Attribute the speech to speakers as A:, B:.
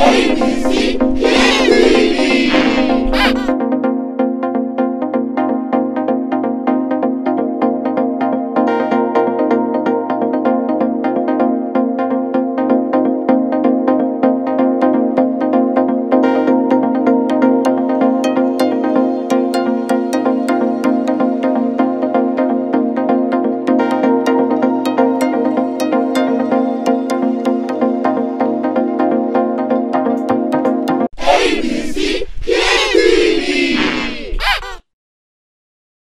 A: ABC